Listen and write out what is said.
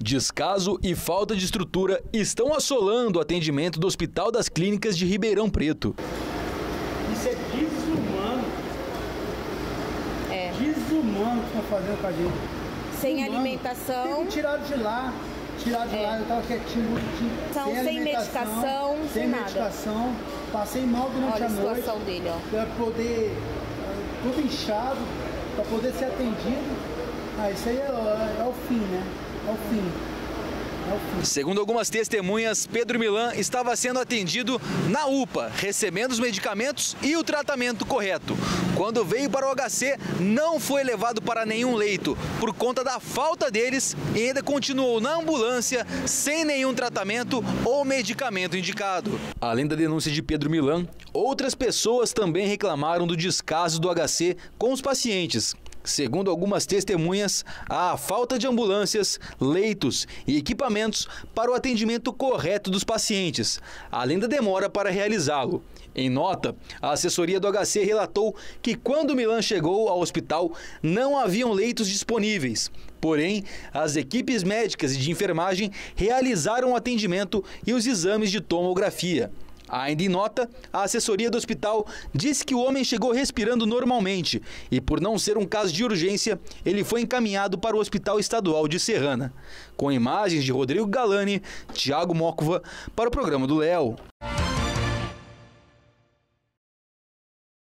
Descaso e falta de estrutura estão assolando o atendimento do Hospital das Clínicas de Ribeirão Preto. Isso é desumano. É. Desumano que estão fazendo com a gente. Sem Desumano. alimentação. Tem que tirar de lá. Tirar de É. lá, eu tava quietinho, bonitinho. São sem alimentação, medicação, sem nada. medicação. Passei mal durante Olha a a noite. situação dele, ó. Pra poder. eh, Tudo inchado, pra poder ser atendido. Ah, isso aí é, é o fim, né? É o fim. É o fim. Segundo algumas testemunhas, Pedro Milan estava sendo atendido na UPA, recebendo os medicamentos e o tratamento correto. Quando veio para o HC, não foi levado para nenhum leito por conta da falta deles e ainda continuou na ambulância sem nenhum tratamento ou medicamento indicado. Além da denúncia de Pedro Milan, outras pessoas também reclamaram do descaso do HC com os pacientes. Segundo algumas testemunhas, há falta de ambulâncias, leitos e equipamentos para o atendimento correto dos pacientes, além da demora para realizá-lo. Em nota, a assessoria do HC relatou que quando Milan chegou ao hospital não haviam leitos disponíveis. Porém, as equipes médicas e de enfermagem realizaram o atendimento e os exames de tomografia. Ainda em nota, a assessoria do hospital disse que o homem chegou respirando normalmente e, por não ser um caso de urgência, ele foi encaminhado para o Hospital Estadual de Serrana. Com imagens de Rodrigo Galani, Thiago Mocova, para o programa do Léo.